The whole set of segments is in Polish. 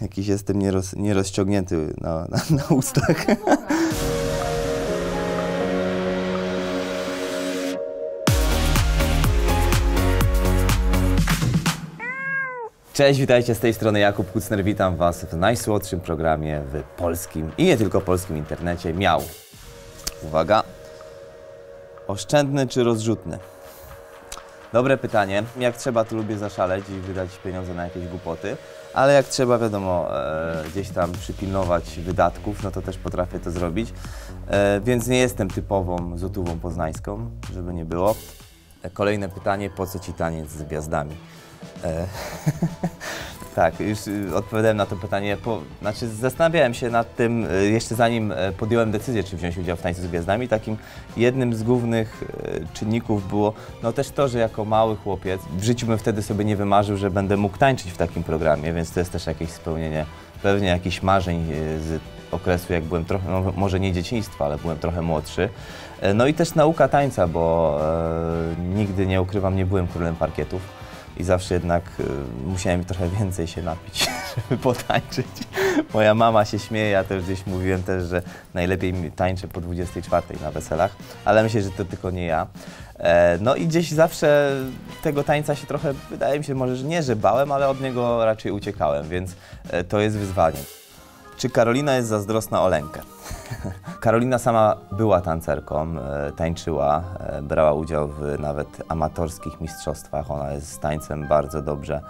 Jakiś jestem nieroz, nierozciągnięty na, na, na ustach. Cześć, witajcie z tej strony Jakub Kucner. Witam Was w najsłodszym programie w polskim i nie tylko polskim internecie Miał. Uwaga. Oszczędny czy rozrzutny? Dobre pytanie. Jak trzeba, to lubię zaszaleć i wydać pieniądze na jakieś głupoty, ale jak trzeba, wiadomo, e, gdzieś tam przypilnować wydatków, no to też potrafię to zrobić. E, więc nie jestem typową złotówą poznańską, żeby nie było. E, Kolejne pytanie, po co Ci taniec z gwiazdami? tak, już y, odpowiadałem na to pytanie. Po, znaczy zastanawiałem się nad tym y, jeszcze zanim e, podjąłem decyzję, czy wziąć udział w Tańcu z Gwiazdami. Takim jednym z głównych czynników było no też to, że jako mały chłopiec w życiu bym wtedy sobie nie wymarzył, że będę mógł tańczyć w takim programie, więc to jest też jakieś spełnienie pewnie jakichś marzeń z okresu, jak byłem trochę, no może nie dzieciństwa, ale byłem trochę młodszy. No i też nauka tańca, bo e, nigdy nie ukrywam, nie byłem królem parkietów i zawsze jednak y, musiałem trochę więcej się napić, żeby potańczyć. Moja mama się śmieje, ja też gdzieś mówiłem też, że najlepiej tańczę po 24 na weselach, ale myślę, że to tylko nie ja. E, No i gdzieś zawsze tego tańca się trochę, wydaje mi się może, że nie, że bałem, ale od niego raczej uciekałem, więc e, to jest wyzwanie. Czy Karolina jest zazdrosna o Lenkę? Karolina sama była tancerką, e, tańczyła, e, brała udział w nawet amatorskich mistrzostwach. Ona jest z tańcem bardzo dobrze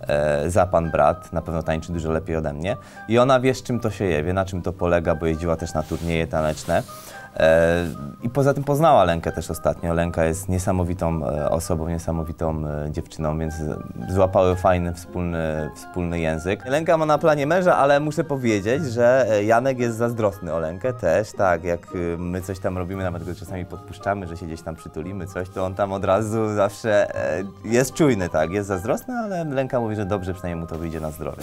e, za pan brat, na pewno tańczy dużo lepiej ode mnie. I ona wie, z czym to się je, wie na czym to polega, bo jeździła też na turnieje taneczne. E, I poza tym poznała Lenkę też ostatnio. Lenka jest niesamowitą e, osobą, niesamowitą e, dziewczyną, więc złapały fajny wspólny, wspólny język. Lenka ma na planie męża, ale muszę powiedzieć, że Janek jest zazdrosny o Lenkę też, tak, jak e, my coś tam robimy, nawet go czasami podpuszczamy, że się gdzieś tam przytulimy, coś, to on tam od razu zawsze jest czujny, tak, jest zazdrosny, ale Lenka mówi, że dobrze, przynajmniej mu to wyjdzie na zdrowie.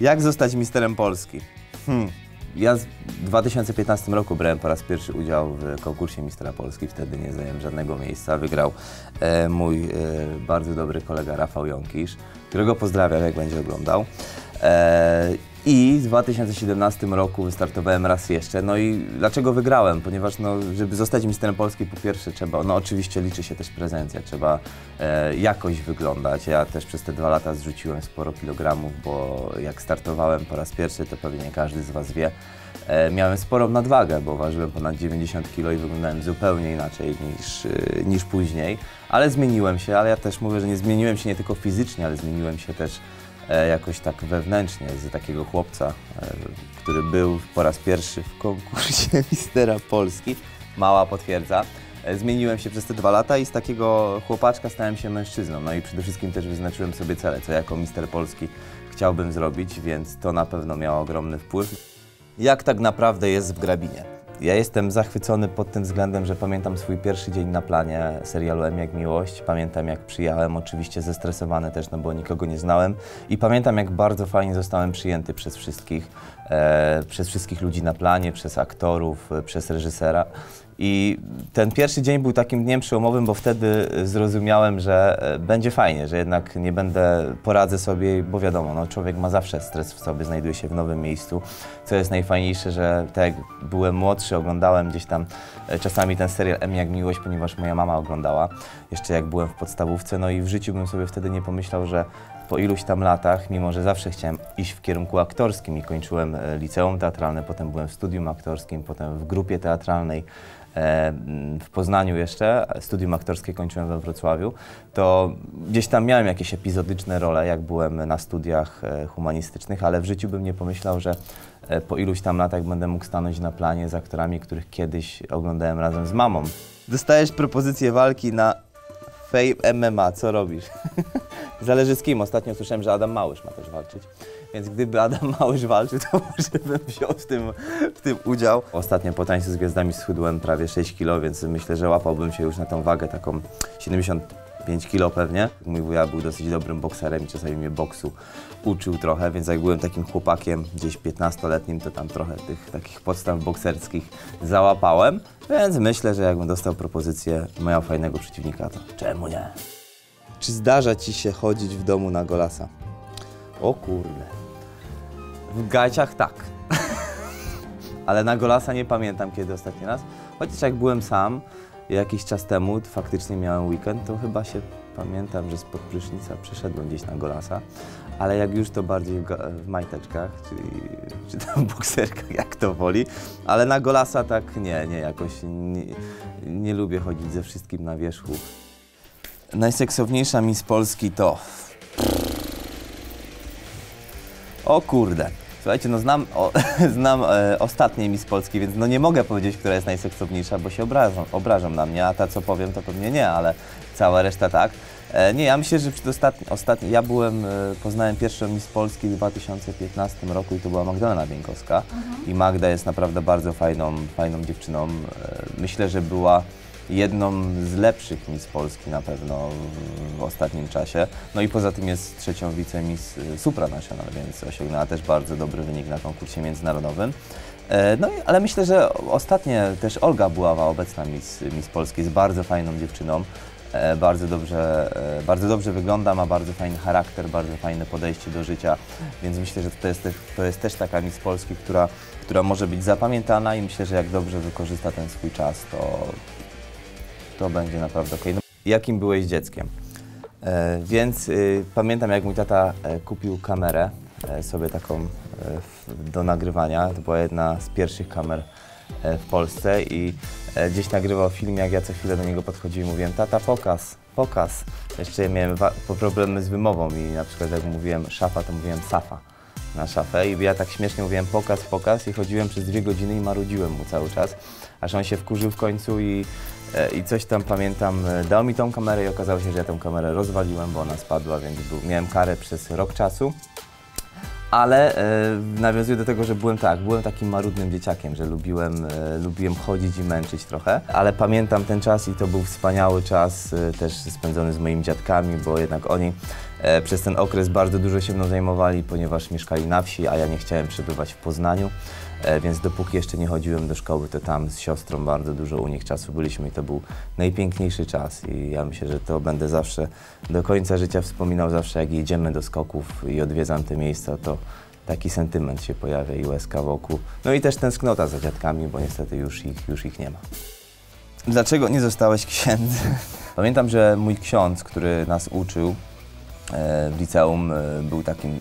Jak zostać misterem Polski? Hmm. Ja w 2015 roku brałem po raz pierwszy udział w konkursie Mistera Polski. Wtedy nie zająłem żadnego miejsca. Wygrał e, mój e, bardzo dobry kolega Rafał Jąkisz, którego pozdrawiam, jak będzie oglądał. E, I w 2017 roku wystartowałem raz jeszcze. No i dlaczego wygrałem? Ponieważ no, żeby zostać misterem Polski, po pierwsze trzeba, no oczywiście liczy się też prezencja, trzeba e, jakoś wyglądać. Ja też przez te dwa lata zrzuciłem sporo kilogramów, bo jak startowałem po raz pierwszy, to pewnie każdy z Was wie, e, miałem sporą nadwagę, bo ważyłem ponad 90 kg i wyglądałem zupełnie inaczej niż, e, niż później. Ale zmieniłem się, ale ja też mówię, że nie zmieniłem się nie tylko fizycznie, ale zmieniłem się też jakoś tak wewnętrznie z takiego chłopca, e, który był po raz pierwszy w konkursie Mistera Polski. Mała potwierdza. E, Zmieniłem się przez te dwa lata i z takiego chłopaczka stałem się mężczyzną. No i przede wszystkim też wyznaczyłem sobie cele, co jako Mister Polski chciałbym zrobić, więc to na pewno miało ogromny wpływ. Jak tak naprawdę jest w Grabinie? Ja jestem zachwycony pod tym względem, że pamiętam swój pierwszy dzień na planie serialu M jak Miłość. Pamiętam jak przyjechałem, oczywiście zestresowany też, no bo nikogo nie znałem. I pamiętam jak bardzo fajnie zostałem przyjęty przez wszystkich, przez wszystkich ludzi na planie, przez aktorów, e, przez reżysera. I ten pierwszy dzień był takim dniem przełomowym, bo wtedy zrozumiałem, że e, będzie fajnie, że jednak nie będę, poradzę sobie, bo wiadomo, no, człowiek ma zawsze stres w sobie, znajduje się w nowym miejscu. Co jest najfajniejsze, że tak jak byłem młodszy, oglądałem gdzieś tam e, czasami ten serial M jak Miłość, ponieważ moja mama oglądała, jeszcze jak byłem w podstawówce, no i w życiu bym sobie wtedy nie pomyślał, że po iluś tam latach, mimo że zawsze chciałem iść w kierunku aktorskim i kończyłem e, liceum teatralne, potem byłem w studium aktorskim, potem w grupie teatralnej e, m, w Poznaniu jeszcze, studium aktorskie kończyłem we Wrocławiu, to gdzieś tam miałem jakieś epizodyczne role, jak byłem na studiach e, humanistycznych, ale w życiu bym nie pomyślał, że po iluś tam latach będę mógł stanąć na planie z aktorami, których kiedyś oglądałem razem z mamą. Dostajesz propozycję walki na Fame MMA, co robisz? Zależy z kim. Ostatnio słyszałem, że Adam Małysz ma też walczyć. Więc gdyby Adam Małysz walczył, to może bym wziął w tym, w tym udział. Ostatnio po tańcu z gwiazdami schudłem prawie 6 kg, więc myślę, że łapałbym się już na tą wagę taką 75 kg pewnie. Mój wuja był dosyć dobrym bokserem i czasami mnie boksu uczył trochę, więc jak byłem takim chłopakiem gdzieś 15-letnim, to tam trochę tych takich podstaw bokserskich załapałem. Więc myślę, że jakbym dostał propozycję, miał fajnego przeciwnika, to czemu nie? Czy zdarza ci się chodzić w domu na golasa? O kurde. W gaciach tak. Ale na Golasa nie pamiętam kiedy ostatni raz. Chociaż jak byłem sam jakiś czas temu, faktycznie miałem weekend, to chyba się pamiętam, że spod prysznica przyszedłem gdzieś na Golasa. Ale jak już to bardziej w, w majteczkach, czyli czy tam bokserkach, jak to woli. Ale na Golasa tak nie, nie, jakoś nie, nie lubię chodzić ze wszystkim na wierzchu. Najseksowniejsza Miss Polski to... O kurde. Słuchajcie, no znam, o, znam e, ostatnie Miss Polski, więc no nie mogę powiedzieć, która jest najseksowniejsza, bo się obrażą, obrażą na mnie, a ta co powiem to pewnie nie, ale cała reszta tak. E, nie, ja myślę, że przed ostatni, ostatni ja byłem, e, poznałem pierwszą Miss Polski w 2015 roku i to była Magdalena Bieńkowska. I Magda jest naprawdę bardzo fajną, fajną dziewczyną. E, myślę, że była jedną z lepszych Miss Polski na pewno w, ostatnim czasie. No i poza tym jest trzecią wicemis y, supranational, więc osiągnęła też bardzo dobry wynik na konkursie międzynarodowym. E, No ale myślę, że ostatnie też Olga Buława, obecna Miss, Miss Polski, jest bardzo fajną dziewczyną. E, Bardzo dobrze, e, bardzo dobrze wygląda, ma bardzo fajny charakter, bardzo fajne podejście do życia, więc myślę, że to jest też, to jest też taka Miss Polski, która, która może być zapamiętana i myślę, że jak dobrze wykorzysta ten swój czas, to, to będzie naprawdę okej. No, jakim byłeś dzieckiem? E, więc y, pamiętam, jak mój tata e, kupił kamerę e, sobie taką e, w, do nagrywania. To była jedna z pierwszych kamer e, w Polsce i e, gdzieś nagrywał film, jak ja co chwilę do niego podchodziłem i mówiłem, tata pokaz, pokaz. Jeszcze miałem problemy z wymową i na przykład jak mówiłem szafa, to mówiłem safa na szafę i ja tak śmiesznie mówiłem pokaz, pokaz i chodziłem przez dwie godziny i marudziłem mu cały czas, aż on się wkurzył w końcu i, e, i coś tam pamiętam, e, dał mi tą kamerę i okazało się, że ja tę kamerę rozwaliłem, bo ona spadła, więc był, miałem karę przez rok czasu. Ale e, nawiązuję do tego, że byłem tak, byłem takim marudnym dzieciakiem, że lubiłem, e, lubiłem chodzić i męczyć trochę, ale pamiętam ten czas i to był wspaniały czas e, też spędzony z moimi dziadkami, bo jednak oni e, przez ten okres bardzo dużo się mną zajmowali, ponieważ mieszkali na wsi, a ja nie chciałem przebywać w Poznaniu, więc dopóki jeszcze nie chodziłem do szkoły, to tam z siostrą bardzo dużo u nich czasu byliśmy i to był najpiękniejszy czas i ja myślę, że to będę zawsze do końca życia wspominał zawsze, jak jedziemy do skoków i odwiedzam te miejsca, to taki sentyment się pojawia i łezka wokół. No i też tęsknota za dziadkami, bo niestety już ich, już ich nie ma. Dlaczego nie zostałeś księdzem? Pamiętam, że mój ksiądz, który nas uczył e, w liceum, e, był takim,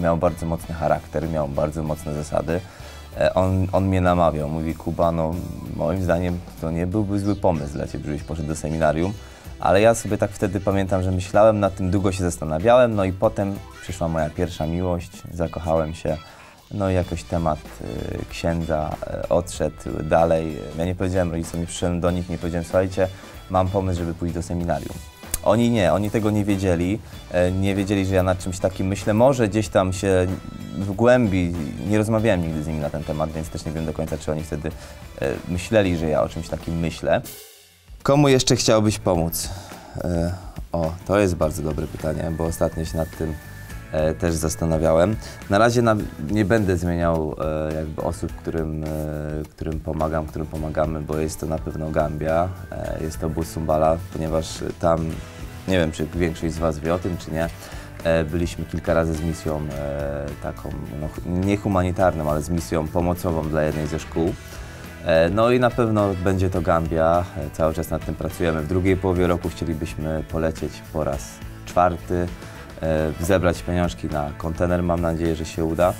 miał bardzo mocny charakter, miał bardzo mocne zasady. E, On, on mnie namawiał, mówi Kuba, no moim zdaniem to nie byłby zły pomysł dla Ciebie, żebyś poszedł do seminarium, ale ja sobie tak wtedy pamiętam, że myślałem nad tym, długo się zastanawiałem, no i potem przyszła moja pierwsza miłość, zakochałem się, no i jakoś temat y, księdza y, odszedł dalej. Ja nie powiedziałem rodzicom, nie przyszedłem do nich, nie powiedziałem, słuchajcie, mam pomysł, żeby pójść do seminarium. Oni nie, oni tego nie wiedzieli, e, nie wiedzieli, że ja nad czymś takim myślę. Może gdzieś tam się w głębi, nie rozmawiałem nigdy z nimi na ten temat, więc też nie wiem do końca, czy oni wtedy e, myśleli, że ja o czymś takim myślę. Komu jeszcze chciałbyś pomóc? E, o, to jest bardzo dobre pytanie, bo ostatnio się nad tym e, też zastanawiałem. Na razie na, nie będę zmieniał e, jakby osób, którym, e, którym pomagam, którym pomagamy, bo jest to na pewno Gambia, e, jest to Busumbala, ponieważ tam, nie wiem czy większość z Was wie o tym, czy nie, e, byliśmy kilka razy z misją e, taką, no, nie humanitarną, ale z misją pomocową dla jednej ze szkół. No i na pewno będzie to Gambia, cały czas nad tym pracujemy. W drugiej połowie roku chcielibyśmy polecieć po raz czwarty, zebrać pieniążki na kontener, mam nadzieję, że się uda.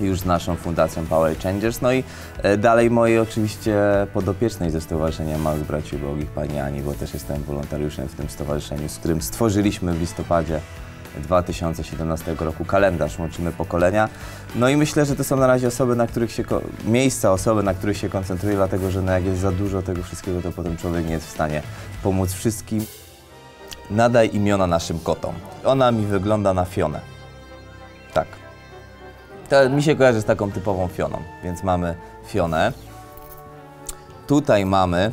Już z naszą fundacją Power Changers. No i e, dalej mojej oczywiście podopiecznej ze Stowarzyszenia Małych Braci Ubogich, Pani Ani, bo też jestem wolontariuszem w tym stowarzyszeniu, z którym stworzyliśmy w listopadzie 2017 roku kalendarz Łączymy Pokolenia. No i myślę, że to są na razie osoby, na których się, miejsca, osoby, na których się koncentruję, dlatego że no jak jest za dużo tego wszystkiego, to potem człowiek nie jest w stanie pomóc wszystkim. Nadaj imiona naszym kotom. Ona mi wygląda na Fionę. Tak. To mi się kojarzy z taką typową Fioną, więc mamy Fionę. Tutaj mamy,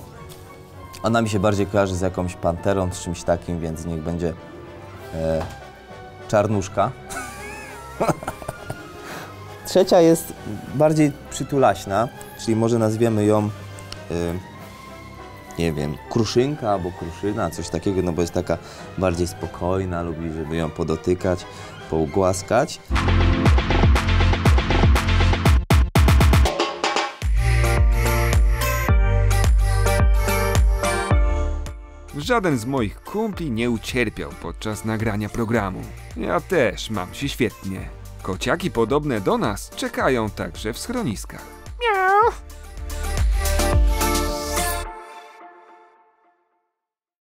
ona mi się bardziej kojarzy z jakąś panterą, z czymś takim, więc niech będzie e, czarnuszka. Trzecia jest bardziej przytulaśna, czyli może nazwiemy ją, y, nie wiem, kruszynka albo kruszyna, coś takiego, no bo jest taka bardziej spokojna, lubi, żeby ją podotykać, pougłaskać. Żaden z moich kumpli nie ucierpiał podczas nagrania programu. Ja też mam się świetnie. Kociaki podobne do nas czekają także w schroniskach.